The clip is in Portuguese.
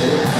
Deus.